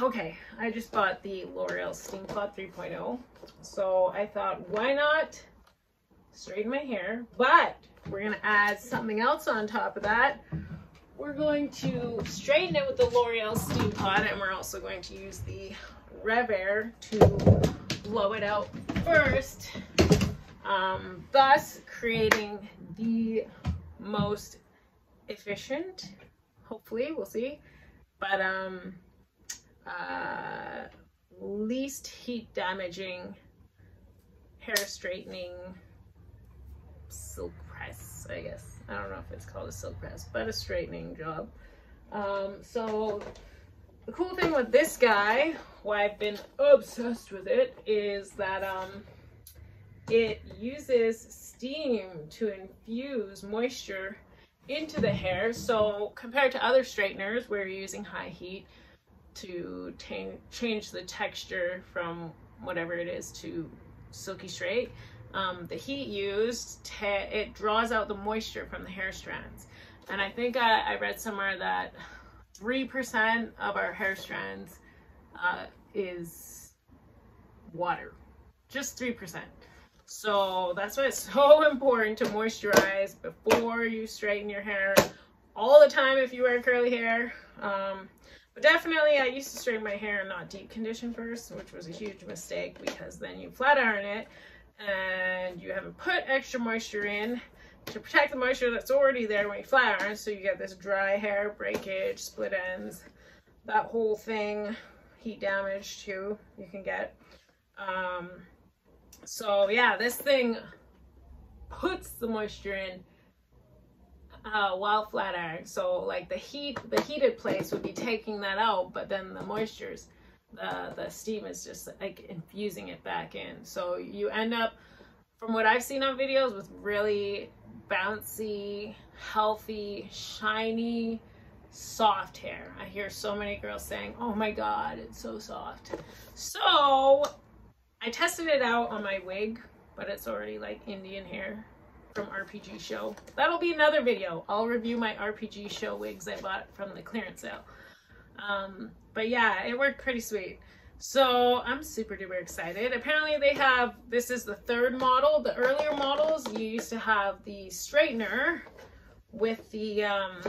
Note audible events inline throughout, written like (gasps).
okay, I just bought the L'Oreal Steam Pod 3.0. So I thought, why not straighten my hair? But we're gonna add something else on top of that. We're going to straighten it with the L'Oreal Steam Pod and we're also going to use the Rev Air to blow it out first, um, thus creating the most efficient, hopefully, we'll see, but um, uh, least heat damaging hair straightening silk press, I guess. I don't know if it's called a silk press, but a straightening job. Um, so the cool thing with this guy, why I've been obsessed with it, is that um, it uses steam to infuse moisture into the hair. So compared to other straighteners where you're using high heat to change the texture from whatever it is to silky straight, um, the heat used, it draws out the moisture from the hair strands. And I think I, I read somewhere that 3% of our hair strands uh, is water, just 3%. So that's why it's (laughs) so important to moisturize before you straighten your hair all the time if you wear curly hair. Um, but definitely I used to straighten my hair and not deep condition first, which was a huge mistake because then you flat iron it and you haven't put extra moisture in to protect the moisture that's already there when you flat iron. So you get this dry hair, breakage, split ends, that whole thing, heat damage too, you can get. Um, so yeah, this thing puts the moisture in uh, while flat iron. So like the heat, the heated place would be taking that out, but then the moisture's, the, the steam is just like infusing it back in. So you end up, from what I've seen on videos, with really bouncy, healthy, shiny, soft hair. I hear so many girls saying, oh my God, it's so soft. So I tested it out on my wig, but it's already like Indian hair from RPG Show. That'll be another video. I'll review my RPG Show wigs I bought from the clearance sale. Um, but yeah, it worked pretty sweet. So I'm super duper excited. Apparently they have, this is the third model. The earlier models, you used to have the straightener with the um,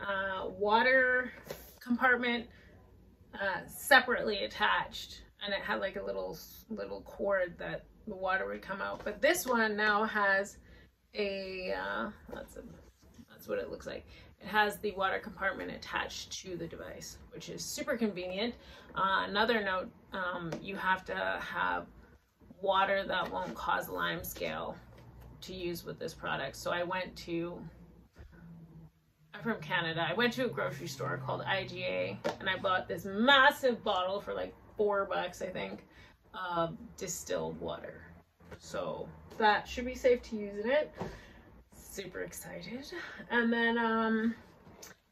uh, water compartment uh, separately attached and it had like a little little cord that the water would come out. But this one now has a, uh, that's, a, that's what it looks like. It has the water compartment attached to the device, which is super convenient. Uh, another note, um, you have to have water that won't cause lime scale to use with this product. So I went to, I'm from Canada, I went to a grocery store called IGA and I bought this massive bottle for like four bucks, I think, of distilled water. So that should be safe to use in it. Super excited. And then, um,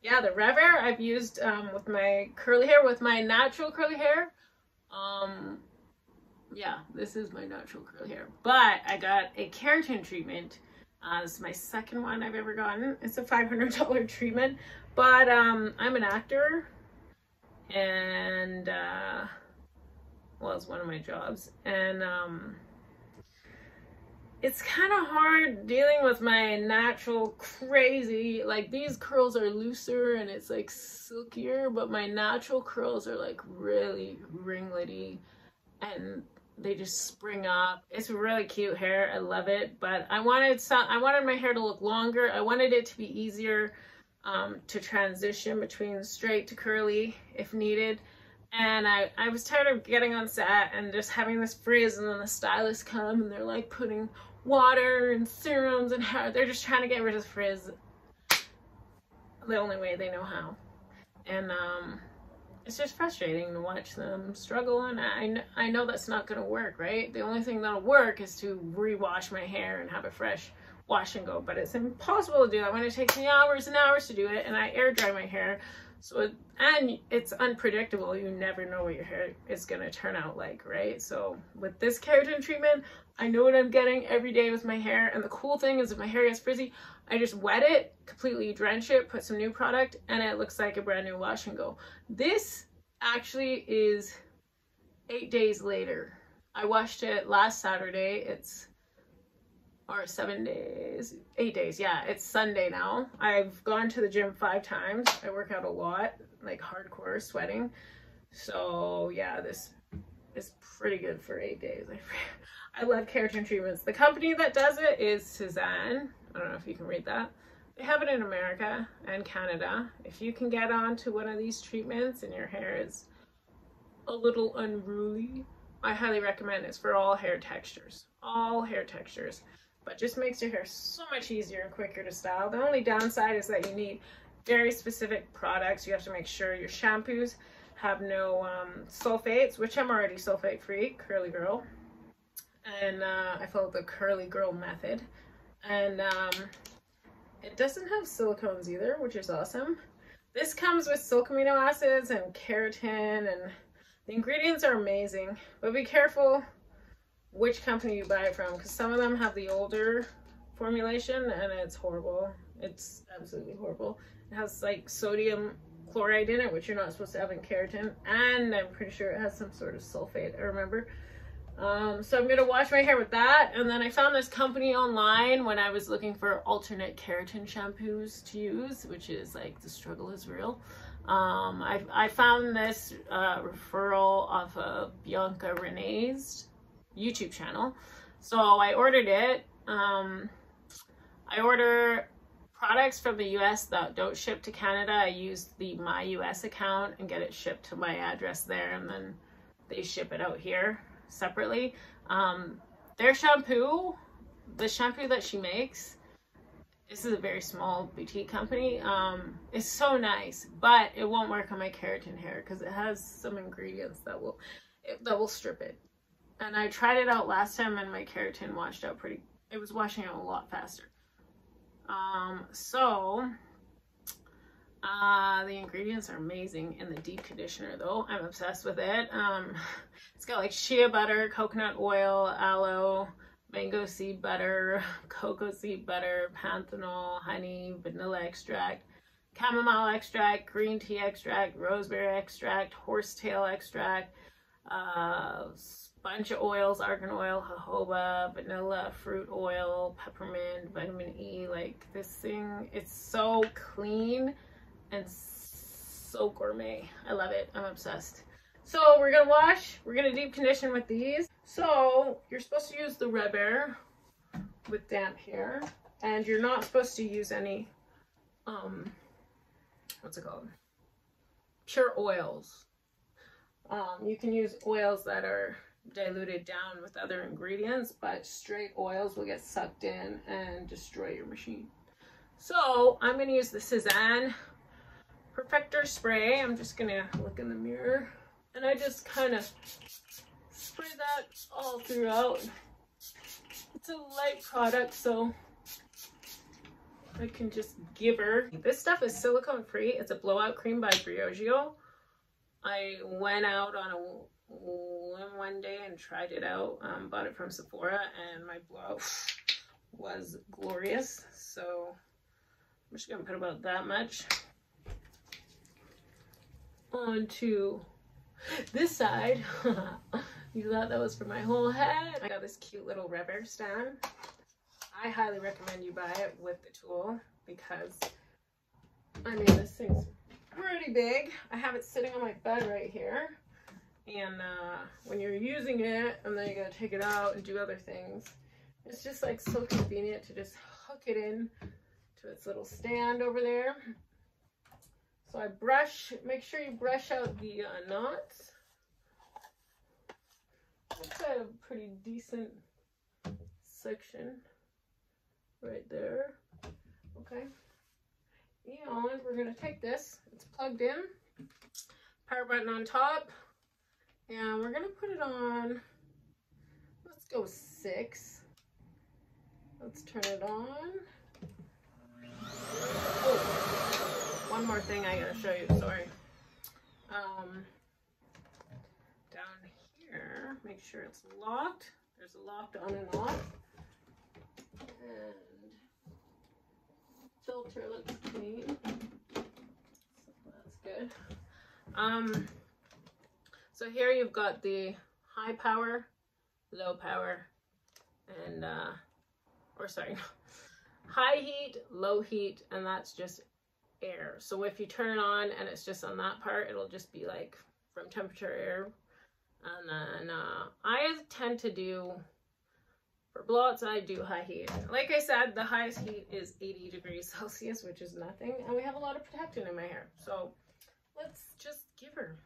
yeah, the Rev Air I've used um, with my curly hair, with my natural curly hair. Um, yeah, this is my natural curly hair. But I got a keratin treatment. Uh, this is my second one I've ever gotten. It's a $500 treatment. But um, I'm an actor. And... Uh, it's one of my jobs. And um, it's kind of hard dealing with my natural crazy, like these curls are looser and it's like silkier, but my natural curls are like really ringlety and they just spring up. It's really cute hair. I love it, but I wanted some, I wanted my hair to look longer. I wanted it to be easier um, to transition between straight to curly if needed and I, I was tired of getting on set and just having this frizz and then the stylists come and they're like putting water and serums and hair. They're just trying to get rid of the frizz the only way they know how. And um, it's just frustrating to watch them struggle and I, I know that's not to work, right? The only thing that'll work is to rewash my hair and have a fresh wash and go, but it's impossible to do that when it takes me hours and hours to do it and I air dry my hair so, and it's unpredictable. You never know what your hair is going to turn out like, right? So with this keratin treatment, I know what I'm getting every day with my hair. And the cool thing is if my hair gets frizzy, I just wet it, completely drench it, put some new product, and it looks like a brand new wash and go. This actually is eight days later. I washed it last Saturday. It's or seven days, eight days. Yeah, it's Sunday now. I've gone to the gym five times. I work out a lot, like hardcore sweating. So yeah, this is pretty good for eight days. I, (laughs) I love keratin treatments. The company that does it is Cezanne. I don't know if you can read that. They have it in America and Canada. If you can get onto one of these treatments and your hair is a little unruly, I highly recommend this for all hair textures. All hair textures. But just makes your hair so much easier and quicker to style. The only downside is that you need very specific products. You have to make sure your shampoos have no um, sulfates, which I'm already sulfate free, Curly Girl. And uh, I follow the Curly Girl method. And um, it doesn't have silicones either, which is awesome. This comes with silk amino acids and keratin and the ingredients are amazing, but be careful which company you buy it from because some of them have the older formulation and it's horrible. It's absolutely horrible. It has like sodium chloride in it, which you're not supposed to have in keratin, and I'm pretty sure it has some sort of sulfate, I remember. Um, so I'm gonna wash my hair with that, and then I found this company online when I was looking for alternate keratin shampoos to use, which is like the struggle is real. Um, I, I found this uh, referral off of Bianca Renee's YouTube channel. So I ordered it. Um, I order products from the US that don't ship to Canada. I use the My US account and get it shipped to my address there and then they ship it out here separately. Um, their shampoo, the shampoo that she makes, this is a very small boutique company. Um, it's so nice, but it won't work on my keratin hair because it has some ingredients that will it, that will strip it. And I tried it out last time and my keratin washed out pretty, it was washing out a lot faster. Um, so, uh, the ingredients are amazing in the deep conditioner though. I'm obsessed with it. Um, (laughs) it's got like shea butter, coconut oil, aloe, mango seed butter, (laughs) cocoa seed butter, panthenol, honey, vanilla extract, chamomile extract, green tea extract, rosemary extract, horsetail extract, uh, bunch of oils, argan oil, jojoba, vanilla, fruit oil, peppermint, vitamin E. Like this thing, it's so clean and so gourmet. I love it. I'm obsessed. So we're gonna wash, we're gonna deep condition with these. So you're supposed to use the Rev Air with damp hair and you're not supposed to use any, um, what's it called? Pure oils. Um, you can use oils that are diluted down with other ingredients, but straight oils will get sucked in and destroy your machine. So I'm to use the Cezanne Perfector Spray. I'm just to look in the mirror and I just kind of spray that all throughout. It's a light product, so I can just give her. This stuff is silicone free. It's a blowout cream by Briogeo. I went out on a one day and tried it out. Um, bought it from Sephora and my blowout was glorious. So I'm just gonna put about that much onto this side. (laughs) you thought that was for my whole head. I got this cute little rubber stand. I highly recommend you buy it with the tool because I mean this thing's pretty big. I have it sitting on my bed right here. And uh, when you're using it and then you gotta take it out and do other things, it's just like so convenient to just hook it in to its little stand over there. So I brush, make sure you brush out the uh, knots. That's a pretty decent section right there. Okay. And we're gonna take this, it's plugged in, power button on top, and we're gonna put it on, let's go six. Let's turn it on. Oh, one more thing I gotta show you, sorry. Um, down here, make sure it's locked. There's a locked on and off. And filter looks clean. So that's good. Um, So here you've got the high power, low power, and, uh, or sorry, (laughs) high heat, low heat, and that's just air. So if you turn it on and it's just on that part, it'll just be like from temperature air. And then uh, I tend to do, for blowouts, I do high heat. Like I said, the highest heat is 80 degrees Celsius, which is nothing. And we have a lot of protectant in my hair. So let's just give her.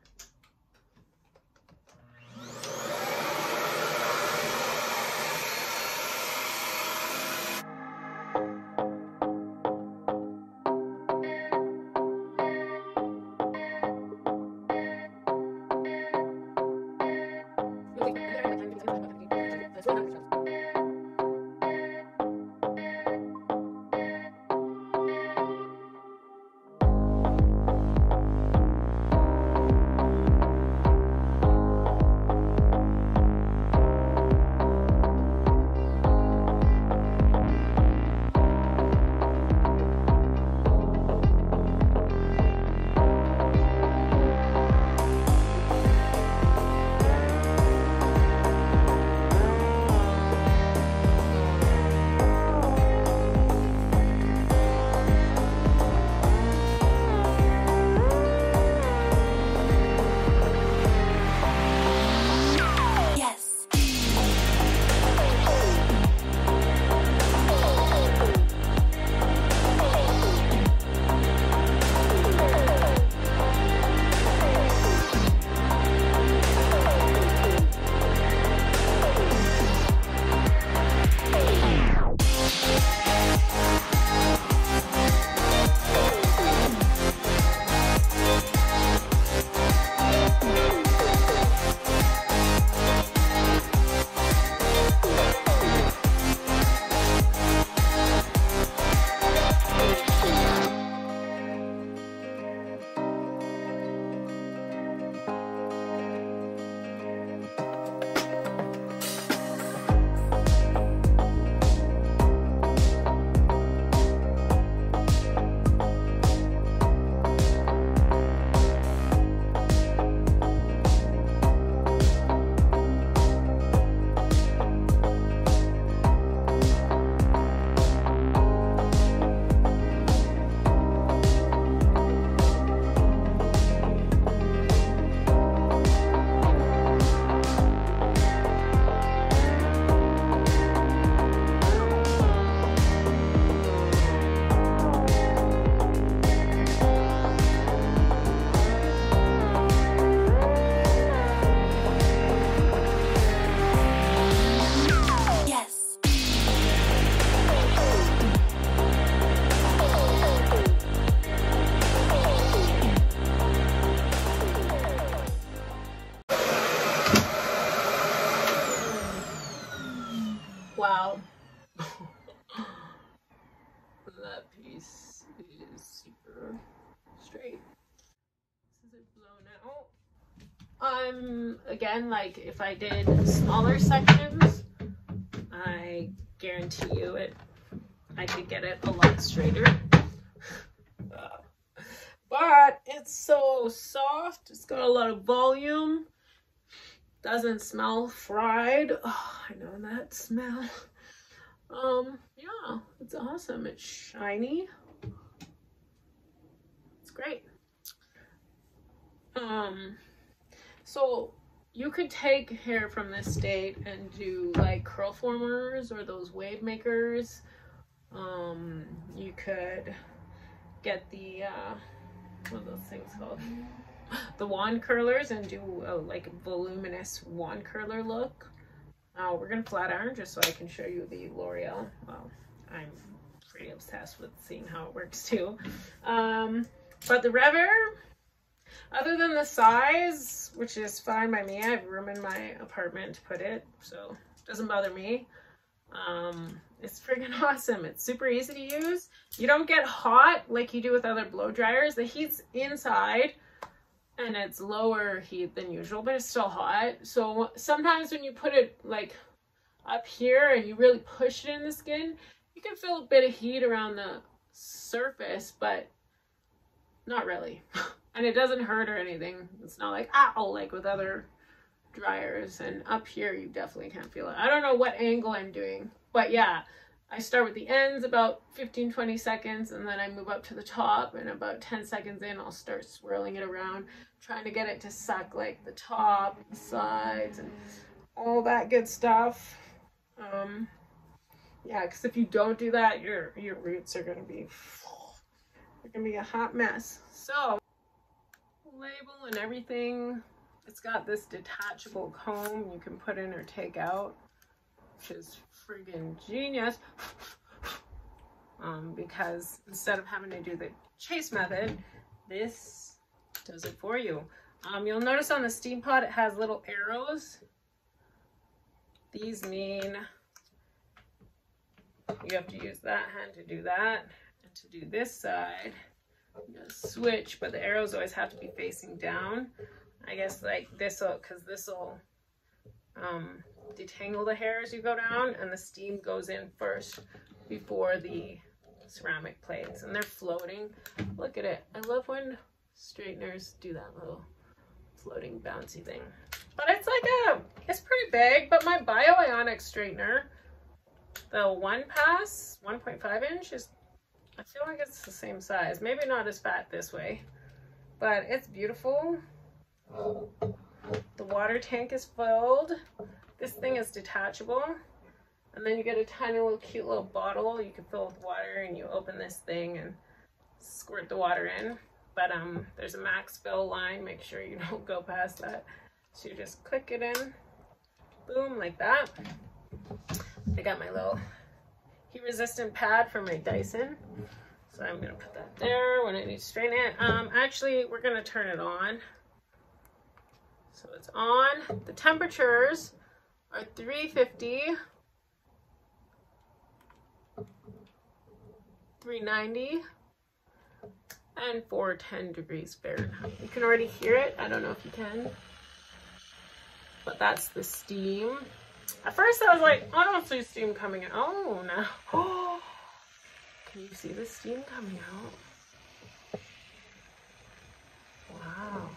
Piece is super straight. This is it blown out. Um, again, like if I did smaller sections, I guarantee you it, I could get it a lot straighter. (laughs) But it's so soft. It's got a lot of volume. Doesn't smell fried. Oh, I know that smell. Um, yeah, it's awesome. It's shiny. It's great. Um, so you could take hair from this state and do like curl formers or those wave makers. Um, you could get the uh, what those things called? The wand curlers and do a like voluminous wand curler look. Uh, we're gonna flat iron just so I can show you the L'Oreal. Well, I'm pretty obsessed with seeing how it works too. Um, but the Rev Air, other than the size, which is fine by me, I have room in my apartment to put it, so it doesn't bother me. Um, it's friggin' (laughs) awesome. It's super easy to use. You don't get hot like you do with other blow dryers. The heat's inside and it's lower heat than usual, but it's still hot. So sometimes when you put it like up here and you really push it in the skin, you can feel a bit of heat around the surface, but not really. (laughs) And it doesn't hurt or anything. It's not like, ow, like with other dryers. And up here, you definitely can't feel it. I don't know what angle I'm doing, but yeah, I start with the ends about 15, 20 seconds, and then I move up to the top, and about 10 seconds in, I'll start swirling it around, trying to get it to suck like the top, the sides, and all that good stuff. Um, yeah, because if you don't do that, your your roots are gonna be they're gonna be a hot mess. So label and everything. It's got this detachable comb you can put in or take out, which is friggin' genius. Um, because instead of having to do the chase method, this does it for you. Um, you'll notice on the Steam Pod it has little arrows. These mean you have to use that hand to do that. And to do this side, you switch, but the arrows always have to be facing down. I guess like this will, because this will um, detangle the hair as you go down and the steam goes in first before the ceramic plates and they're floating. Look at it. I love when straighteners do that little floating bouncy thing. But it's like a, it's pretty big, but my BioIonic straightener, the one pass, 1.5 inch is, I feel like it's the same size. Maybe not as fat this way, but it's beautiful. The water tank is filled. This thing is detachable. And then you get a tiny little cute little bottle you can fill with water and you open this thing and squirt the water in. But um, there's a max fill line. Make sure you (laughs) don't go past that. So you just click it in, boom, like that. I got my little heat resistant pad for my Dyson. So I'm gonna put that there when I need to straighten it. Um, actually, we're gonna turn it on. So it's on. The temperatures are 350, 390, and 410 degrees Fahrenheit. You can already hear it. I don't know if you can. But that's the steam. At first I was like, I don't see steam coming out. Oh, no. (gasps) Can you see the steam coming out? Wow.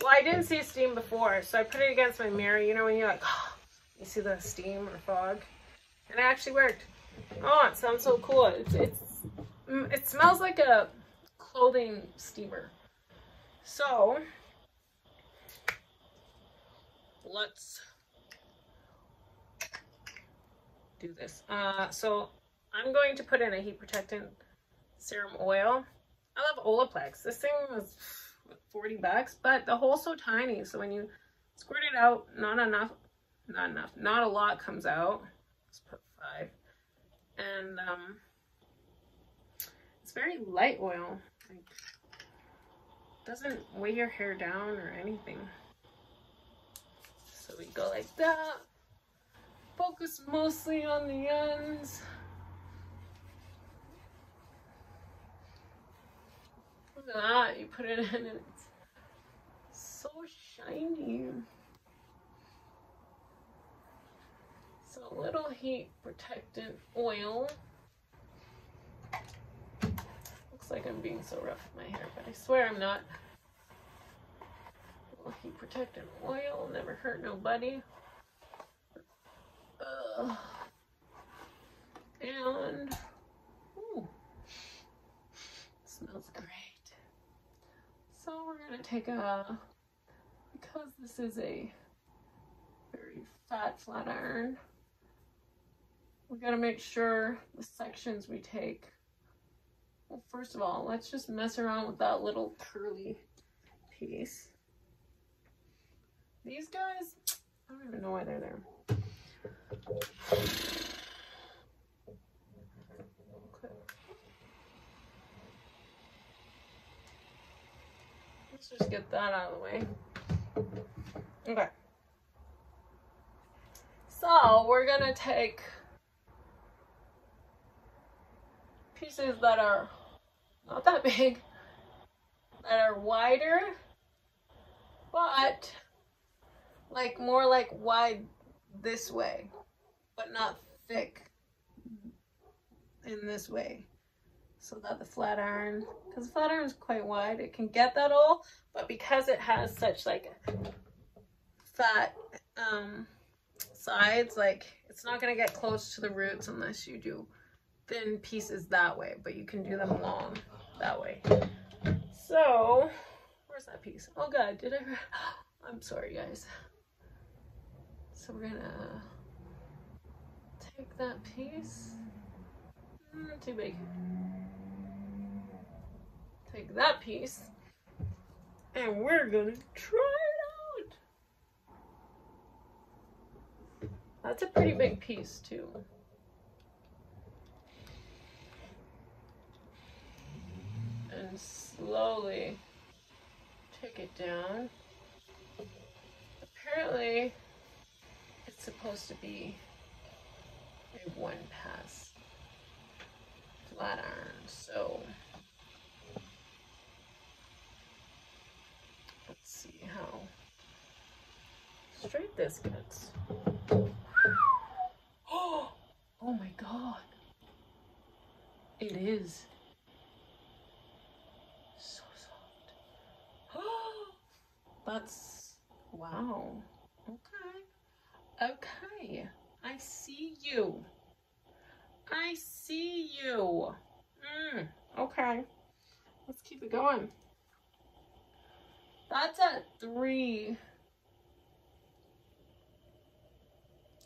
Well, I didn't see steam before, so I put it against my mirror. You know when you're like, oh, (gasps) you see the steam or fog? And it actually worked. Oh, it sounds so cool. It's, it's mm, It smells like a clothing steamer. So, let's do this. Uh, so, I'm going to put in a heat protectant serum oil. I love Olaplex. This thing was 40 bucks, but the hole's so tiny. So when you squirt it out, not enough, not enough, not a lot comes out. Let's put five. And um, it's very light oil. Like, doesn't weigh your hair down or anything. So we go like that. Focus mostly on the ends. Look at that, you put it in and it's so shiny. So a little heat protectant oil. Looks like I'm being so rough with my hair, but I swear I'm not. Little heat protectant oil, never hurt nobody. Ugh. And, ooh, smells great. So we're gonna take a, because this is a very fat flat iron, we gotta make sure the sections we take, well first of all, let's just mess around with that little curly piece. These guys, I don't even know why they're there. Just get that out of the way. Okay. So we're gonna take pieces that are not that big, that are wider, but like more like wide this way, but not thick in this way. So that the flat iron, because the flat iron is quite wide, it can get that all, but because it has such like fat um, sides, like it's not gonna get close to the roots unless you do thin pieces that way, but you can do them long that way. So, where's that piece? Oh God, did I? (gasps) I'm sorry, guys. So we're gonna take that piece. Too big. Take that piece, and we're gonna try it out. That's a pretty big piece too. And slowly take it down. Apparently, it's supposed to be a one pass flat iron. So let's see how straight this gets. Oh, (gasps) oh my god. It is so soft. (gasps) That's wow. Okay. Okay. I see you. I see you. Mm, okay. Let's keep it going. That's at three.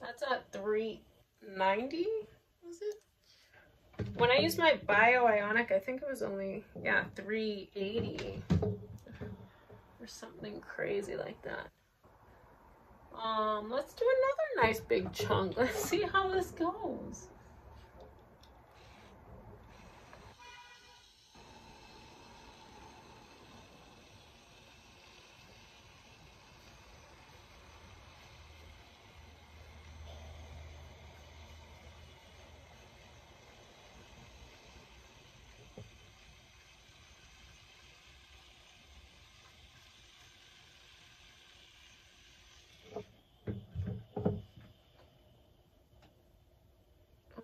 That's at 390, was it? When I used my Bio Ionic, I think it was only, yeah, 380 or something crazy like that. Um, let's do another nice big chunk. (laughs) Let's see how this goes.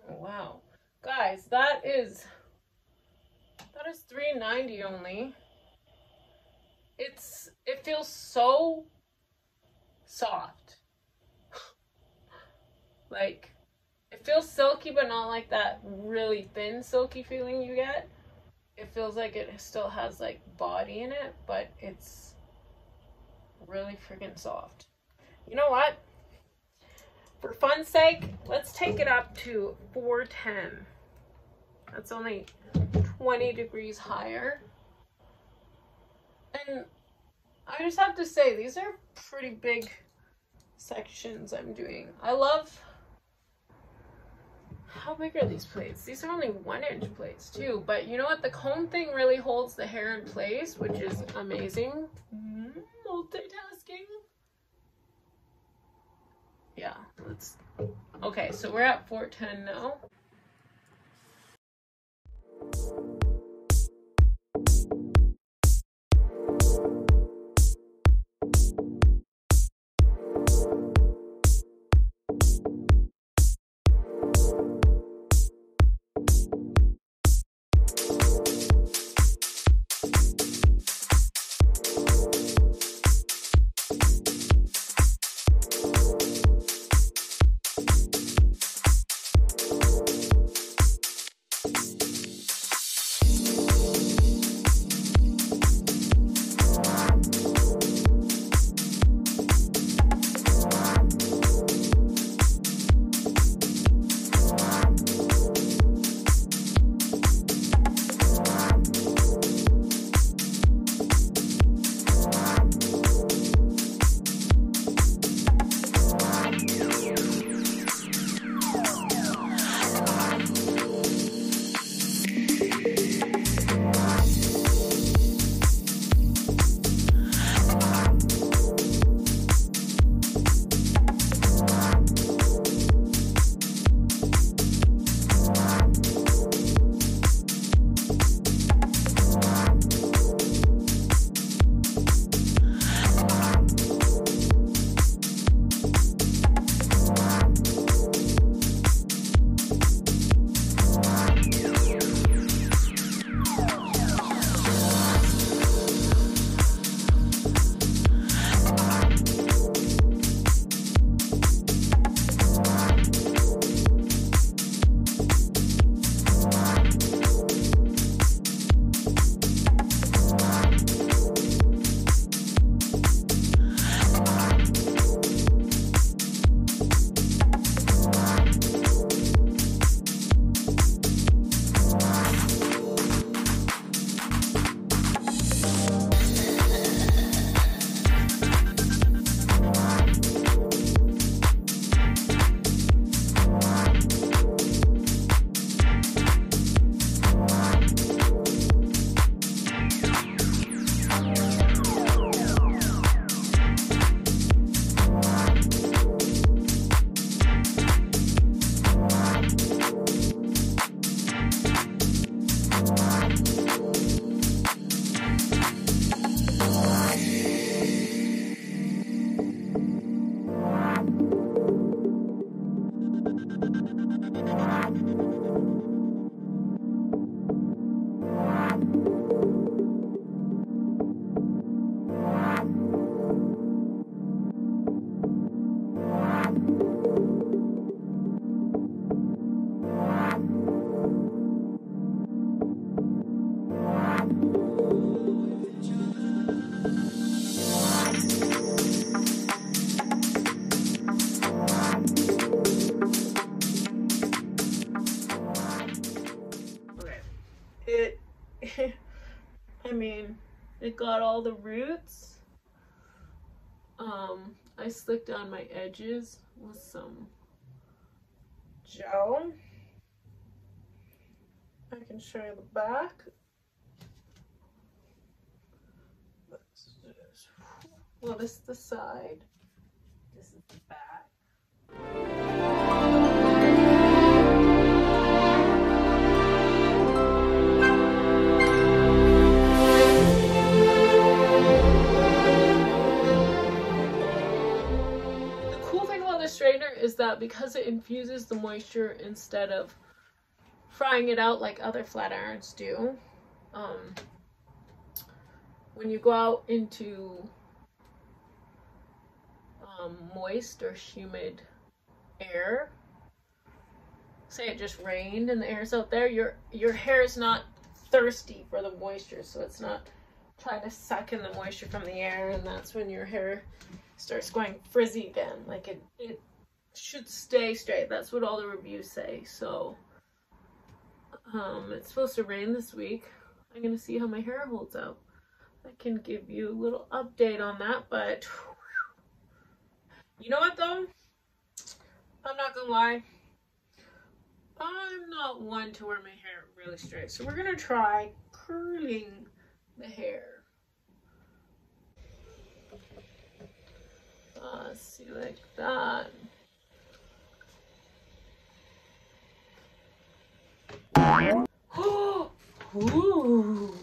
Oh, wow. Guys, is that is 390 only. It's it feels so soft. (laughs) like it feels silky but not like that really thin silky feeling you get. It feels like it still has like body in it, but it's really freaking soft. You know what? For fun's sake, let's take it up to 410. That's only 20 degrees higher. And I just have to say, these are pretty big sections I'm doing. I love, how big are these plates? These are only one inch plates too, but you know what? The comb thing really holds the hair in place, which is amazing. Multitasking. Yeah, let's, okay, so we're at 410 now. Thank you. Slicked on my edges with some gel. I can show you the back. Well, this is the side. This is the back. Is that because it infuses the moisture instead of frying it out like other flat irons do, um, when you go out into um, moist or humid air, say it just rained and the air's out there, your your hair is not thirsty for the moisture, so it's not trying to suck in the moisture from the air, and that's when your hair starts going frizzy again. Like it, it should stay straight. That's what all the reviews say. So, um, it's supposed to rain this week. I'm gonna see how my hair holds out. I can give you a little update on that, but you know what though? I'm not gonna lie. I'm not one to wear my hair really straight. So we're gonna try curling the hair. Uh, see like that. (gasps) Ooh.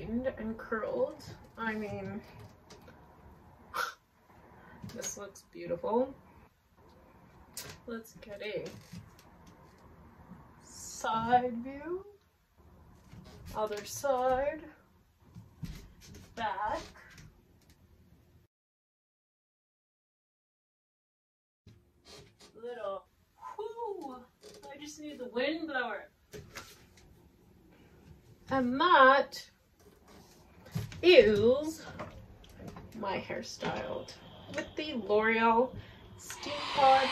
Straightened and curled. I mean, (laughs) this looks beautiful. Let's get a side view, other side, back. Little, whoo, I just need the wind blower. And that is my hairstyle with the L'Oreal Steam Pod.